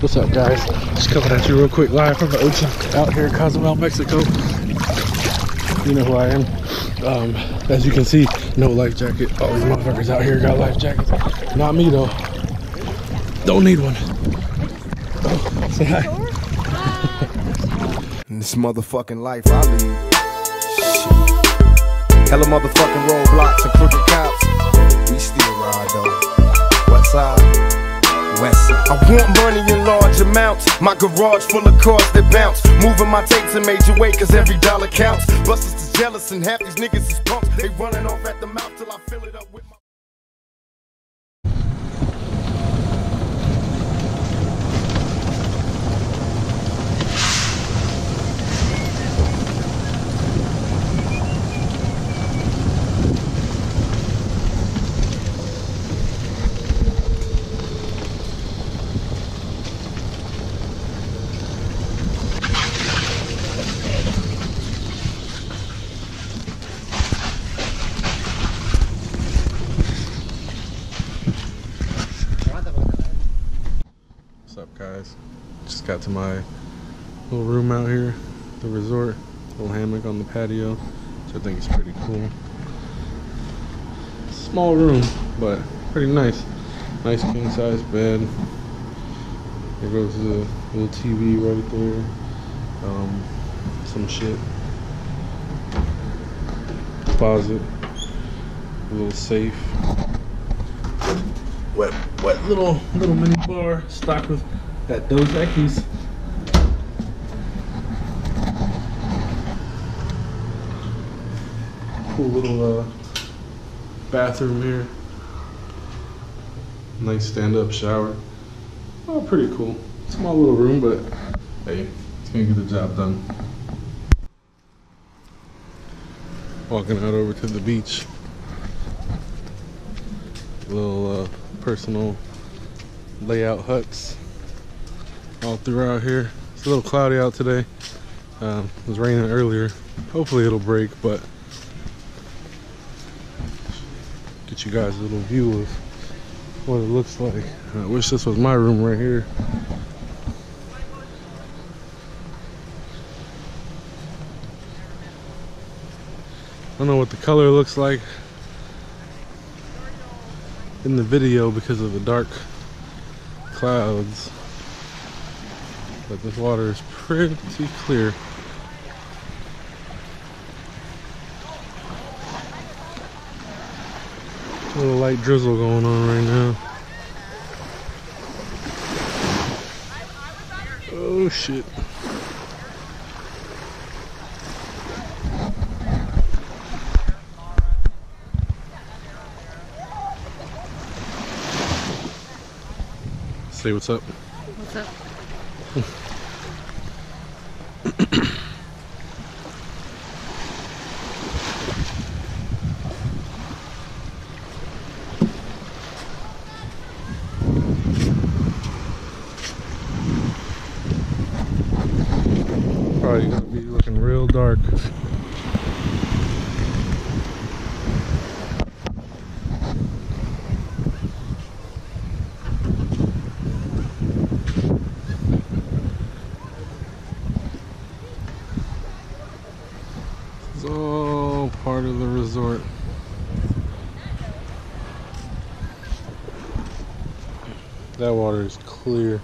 What's up, guys? Just coming at you real quick, live from the ocean out here in Cozumel, Mexico. You know who I am. Um, as you can see, no life jacket. All these motherfuckers out here got life jackets. Not me though. Don't need one. Oh, say hi. This motherfucking life I lead. Shit. Hella motherfucking roadblocks and crooked cops. We still ride though. West side. West. I want money in large amounts. My garage full of cars that bounce. Moving my tapes in major way, cause every dollar counts. Busters is jealous and half these niggas is punks. They running off at the mouth till I fill guys? Just got to my little room out here, the resort. Little hammock on the patio, which I think is pretty cool. Small room, but pretty nice. Nice king size bed. There goes the little TV right there. Um, some shit. Closet. A little safe wet, little little mini bar stocked with that Dos Equis. Cool little uh, bathroom here. Nice stand-up shower. Oh, pretty cool. Small little room, but hey, it's gonna get the job done. Walking out over to the beach little uh, personal layout huts all throughout here. It's a little cloudy out today. Um, it was raining earlier. Hopefully it'll break, but get you guys a little view of what it looks like. I wish this was my room right here. I don't know what the color looks like in the video because of the dark clouds. But this water is pretty clear. A little light drizzle going on right now. Oh shit. Say what's up. What's up? Probably gonna be looking real dark. It's all part of the resort. That water is clear,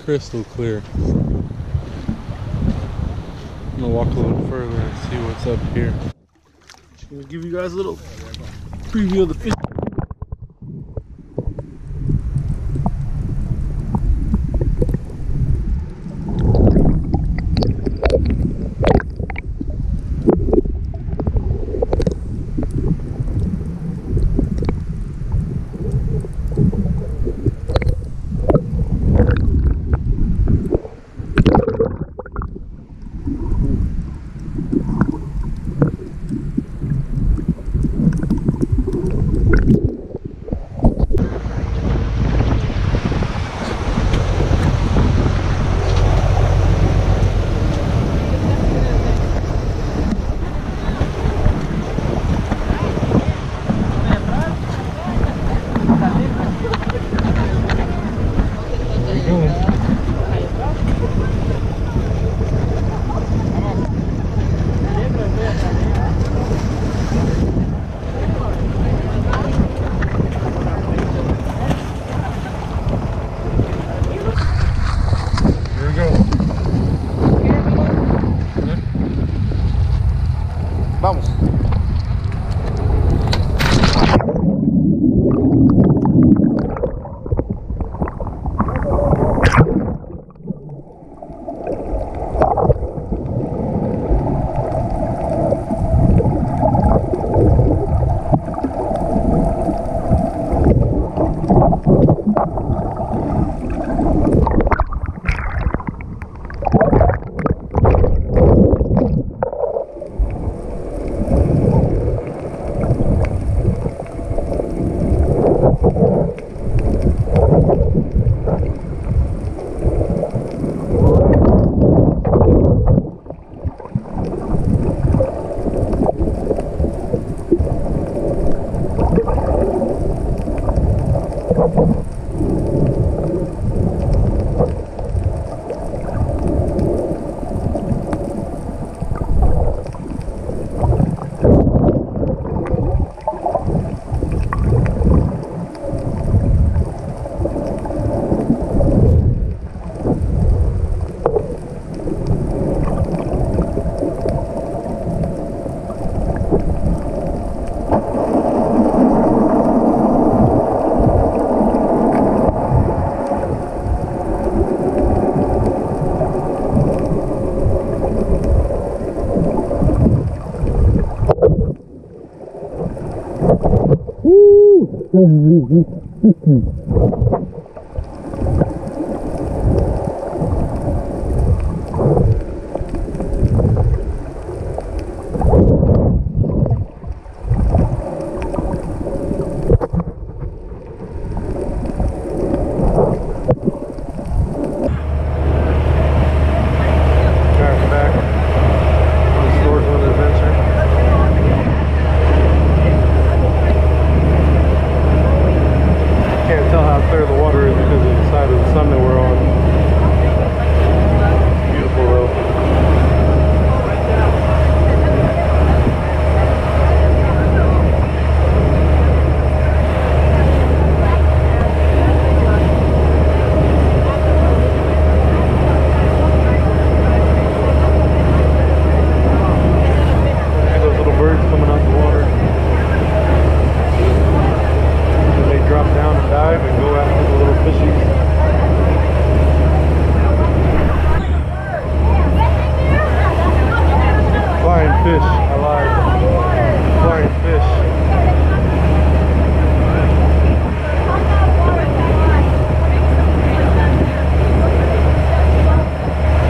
crystal clear. I'm gonna walk a little further and see what's up here. Just gonna give you guys a little preview of the fish. Back back on Snorkeling Adventure. Can't tell how clear the water is because of the side of the sun that we're on. Beautiful though. Look at those little birds coming out the water. And they drop down and dive and go after the little fishies. Flying fish, I lied. Flying fish.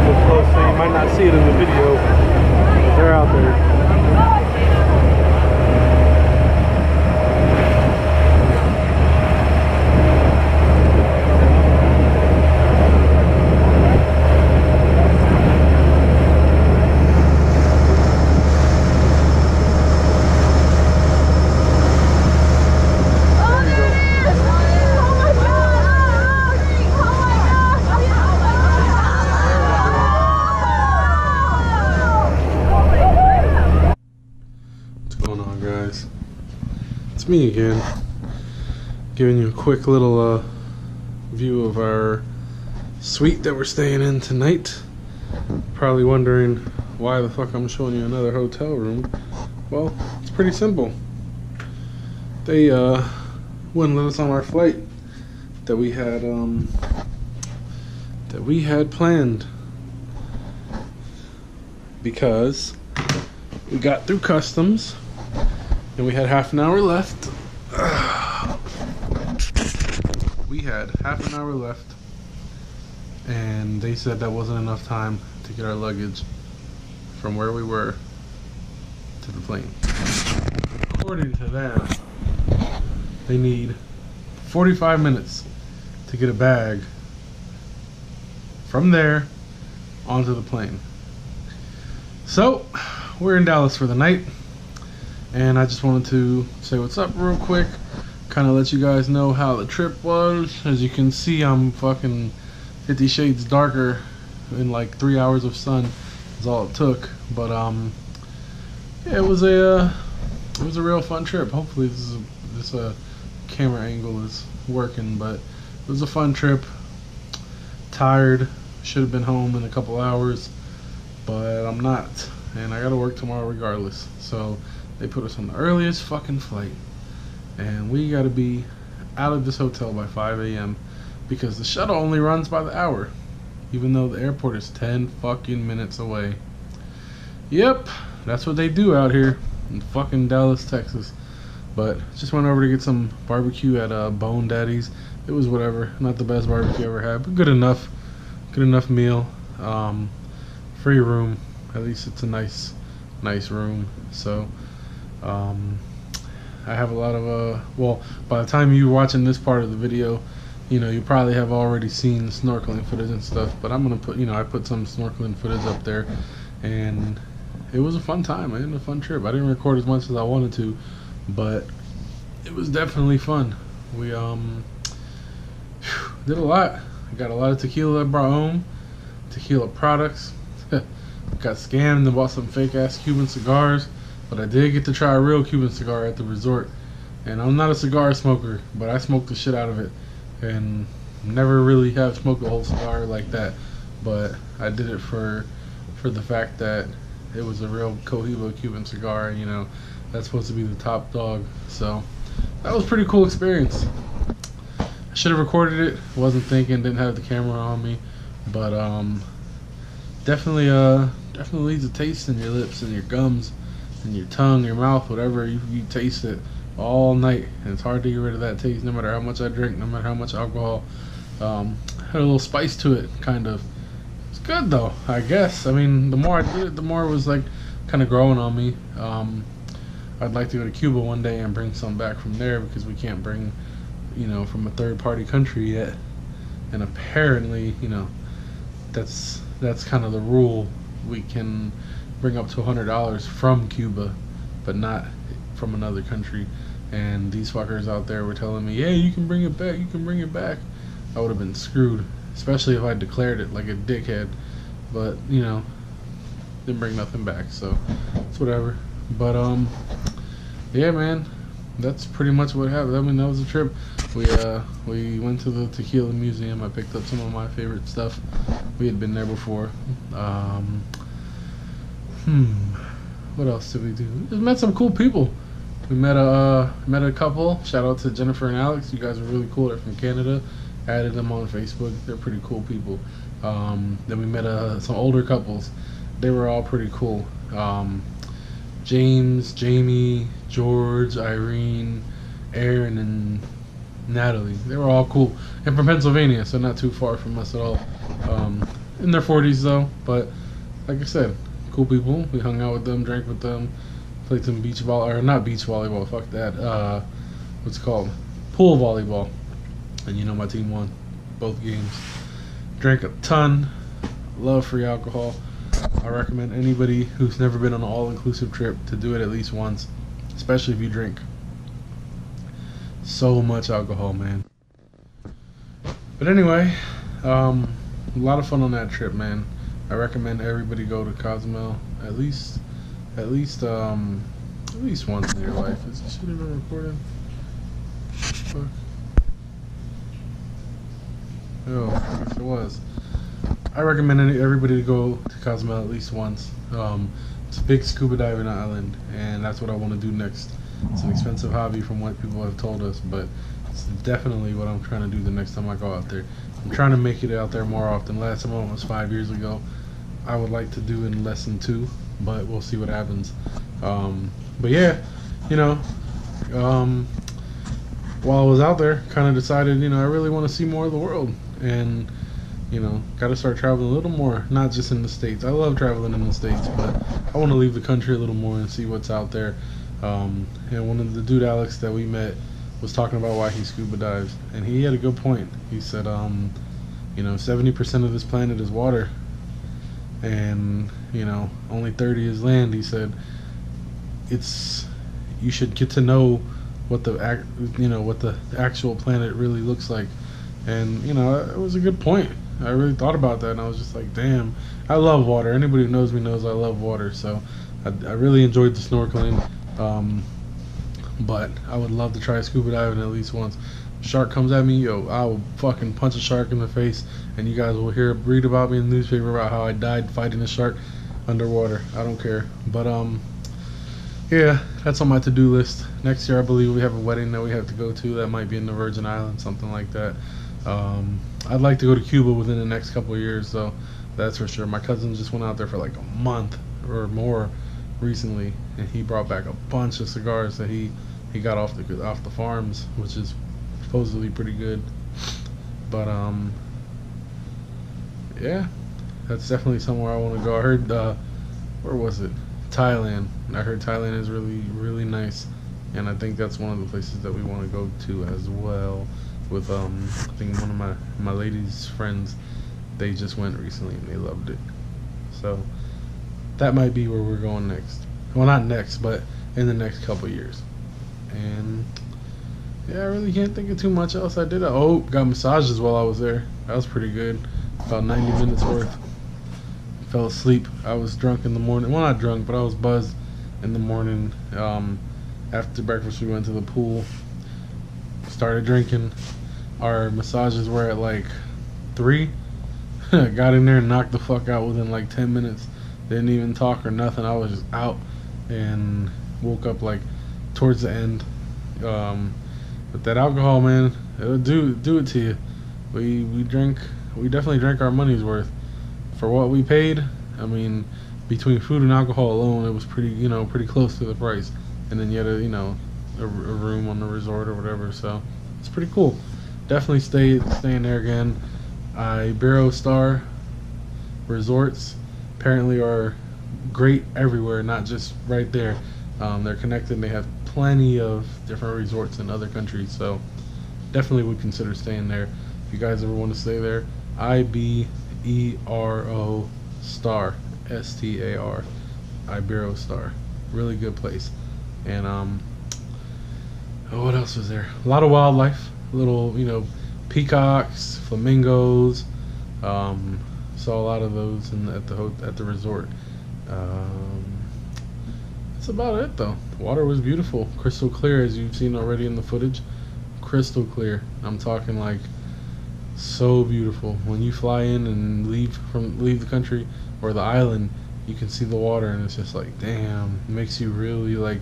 Look close so you might not see it in the video. but They're out there. What's going on, guys? Me again, giving you a quick little uh, view of our suite that we're staying in tonight. Probably wondering why the fuck I'm showing you another hotel room. Well, it's pretty simple. They uh, wouldn't let us on our flight that we had um, that we had planned because we got through customs and we had half an hour left. We had half an hour left, and they said that wasn't enough time to get our luggage from where we were to the plane. According to them, they need 45 minutes to get a bag from there onto the plane. So, we're in Dallas for the night, and I just wanted to say what's up real quick. Kind of let you guys know how the trip was. As you can see, I'm fucking 50 shades darker in like three hours of sun. Is all it took. But um, yeah, it was a uh, it was a real fun trip. Hopefully, this is a, this uh, camera angle is working, but it was a fun trip. Tired. Should have been home in a couple hours, but I'm not, and I gotta work tomorrow regardless. So they put us on the earliest fucking flight, and we gotta be out of this hotel by 5 a.m. because the shuttle only runs by the hour, even though the airport is 10 fucking minutes away. Yep, that's what they do out here in fucking Dallas, Texas. But just went over to get some barbecue at uh, Bone Daddy's. It was whatever, not the best barbecue I ever had, but good enough. Good enough meal. Um, free room. At least it's a nice, nice room. So, um, I have a lot of uh. Well, by the time you're watching this part of the video, you know you probably have already seen snorkeling footage and stuff. But I'm gonna put, you know, I put some snorkeling footage up there, and it was a fun time. I had a fun trip. I didn't record as much as I wanted to, but it was definitely fun. We um did a lot. I got a lot of tequila I brought home, tequila products. got scammed and bought some fake ass Cuban cigars, but I did get to try a real Cuban cigar at the resort. And I'm not a cigar smoker, but I smoked the shit out of it, and never really have smoked a whole cigar like that. But I did it for for the fact that it was a real Cohiba Cuban cigar, you know that's supposed to be the top dog. So that was pretty cool experience. I should have recorded it. Wasn't thinking, didn't have the camera on me, but um, definitely uh, definitely leaves a taste in your lips and your gums and your tongue, your mouth, whatever you, you taste it. all night, and it's hard to get rid of that taste. No matter how much I drink, no matter how much alcohol, um, had a little spice to it, kind of. It's good though, I guess. I mean, the more I did it, the more it was like kind of growing on me. Um, I'd like to go to Cuba one day and bring some back from there because we can't bring, you know, from a third party country yet. And apparently, you know, that's that's kind of the rule. We can bring up to hundred dollars from Cuba, but not from another country. And these fuckers out there were telling me, "Yeah, you can bring it back. You can bring it back." I would have been screwed, especially if I declared it like a dickhead. But you know, didn't bring nothing back, so it's whatever. But um, yeah, man, that's pretty much what happened. I mean, that was a trip. We uh we went to the tequila museum. I picked up some of my favorite stuff. We had been there before. Um, hmm, what else did we do? We met some cool people. We met a uh, met a couple. Shout out to Jennifer and Alex. You guys are really cool. They're from Canada. Added them on Facebook. They're pretty cool people. Um, then we met uh, some older couples. They were all pretty cool. Um, James, Jamie, George, Irene, Aaron, and Natalie. They were all cool. And from Pennsylvania, so not too far from us at all. Um, in their 40s, though. But like I said, cool people. We hung out with them, drank with them, played some beach volleyball, or not beach volleyball, fuck that. Uh, what's called? Pool volleyball. And you know, my team won both games. Drank a ton. Love free alcohol. I recommend anybody who's never been on an all-inclusive trip to do it at least once, especially if you drink. So much alcohol, man. But anyway, um, a lot of fun on that trip, man. I recommend everybody go to Cozumel at least, at least, um, at least once in your life. Is this shit even recording? Fuck. Oh, it was. I recommend everybody to go to Cozumel at least once. Um, it's a big scuba diving island, and that's what I want to do next. It's an expensive hobby from what people have told us, but it's definitely what I'm trying to do the next time I go out there. I'm trying to make it out there more often. Last time I went was five years ago. I would like to do in lesson two, but we'll see what happens. Um, but yeah, you know, um, while I was out there, kind of decided, you know, I really want to see more of the world, and you know, got to start traveling a little more, not just in the states. I love traveling in the states, but I want to leave the country a little more and see what's out there. Um, and one of the dude Alex that we met was talking about why he scuba dives, and he had a good point. He said, um, you know, 70% of this planet is water, and you know, only 30 is land. He said, it's you should get to know what the you know, what the actual planet really looks like, and you know, it was a good point. I really thought about that, and I was just like, damn, I love water. Anybody who knows me knows I love water, so I, I really enjoyed the snorkeling. Um, but I would love to try scuba diving at least once. Shark comes at me, yo, I will fucking punch a shark in the face, and you guys will hear read about me in the newspaper about how I died fighting a shark underwater. I don't care, but um, yeah, that's on my to-do list. Next year, I believe we have a wedding that we have to go to. That might be in the Virgin Islands, something like that. Um, I'd like to go to Cuba within the next couple of years, so that's for sure. My cousin just went out there for like a month or more recently, and he brought back a bunch of cigars that he he got off the off the farms, which is supposedly pretty good. But um, yeah, that's definitely somewhere I want to go. I heard uh, where was it? Thailand. I heard Thailand is really really nice, and I think that's one of the places that we want to go to as well. With um, I think one of my my ladies' friends, they just went recently and they loved it. So that might be where we're going next. Well, not next, but in the next couple years. And yeah, I really can't think of too much else I did. Oh, got massages while I was there. That was pretty good. About 90 minutes worth. Fell asleep. I was drunk in the morning. Well, not drunk, but I was buzzed in the morning. Um, after breakfast, we went to the pool. Started drinking. Our massages were at like three. got in there and knocked the fuck out within like 10 minutes. Didn't even talk or nothing. I was just out and woke up like towards the end. Um, but that alcohol, man, it'll do do it to you. We we drink, we definitely drank our money's worth for what we paid. I mean, between food and alcohol alone, it was pretty, you know, pretty close to the price. And then you had to, you know, a, a room on the resort or whatever. So it's pretty cool. Definitely stay staying there again. Iberostar resorts apparently are great everywhere, not just right there. Um, they're connected. They have plenty of different resorts in other countries, so definitely would consider staying there. If you guys ever want to stay there, I B E R O Star S T A R Ibero Star, really good place. And um, oh, what else was there? A lot of wildlife, little you know, peacocks, flamingos. Um, saw a lot of those in the, at the at the resort. Um, that's about it though. The water was beautiful, crystal clear, as you've seen already in the footage. Crystal clear. I'm talking like so beautiful. When you fly in and leave from leave the country or the island, you can see the water, and it's just like, damn, it makes you really like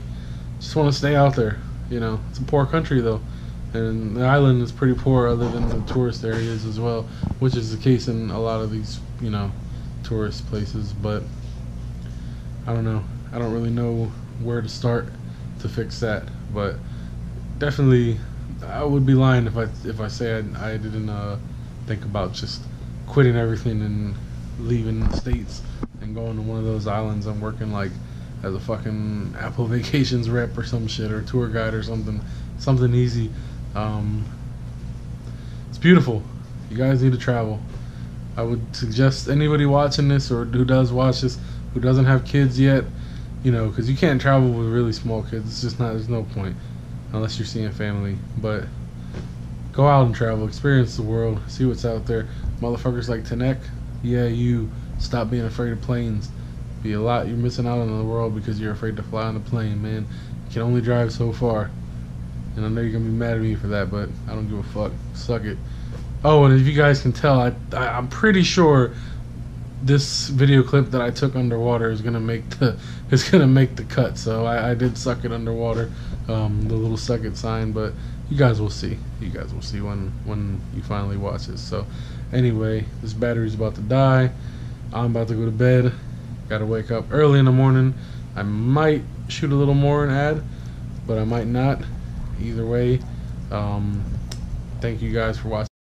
just want to stay out there. You know, it's a poor country though, and the island is pretty poor other than the tourist areas as well, which is the case in a lot of these you know tourist places. But I don't know. I don't really know where to start to fix that, but definitely I would be lying if I if I say I, I didn't uh, think about just quitting everything and leaving the states and going to one of those islands and working like as a fucking Apple Vacations rep or some shit or tour guide or something, something easy. Um, it's beautiful. You guys need to travel. I would suggest anybody watching this or who does watch this who doesn't have kids yet, you know, because you can't travel with really small kids. It's just not. There's no point unless you're seeing family. But go out and travel, experience the world, see what's out there. Motherfuckers like Tennek, yeah, you stop being afraid of planes. Be a lot. You're missing out on the world because you're afraid to fly on a plane, man. You can only drive so far. And I know you're gonna be mad at me for that, but I don't give a fuck. Suck it. Oh, and if you guys can tell, I, I I'm pretty sure this video clip that I took underwater is gonna make the is gonna make the cut. So I, I did suck it underwater, um, the little suck it sign. But you guys will see. You guys will see when when you finally watch this. So anyway, this battery's about to die. I'm about to go to bed. Got to wake up early in the morning. I might shoot a little more and add, but I might not. Either way, um, thank you guys for watching.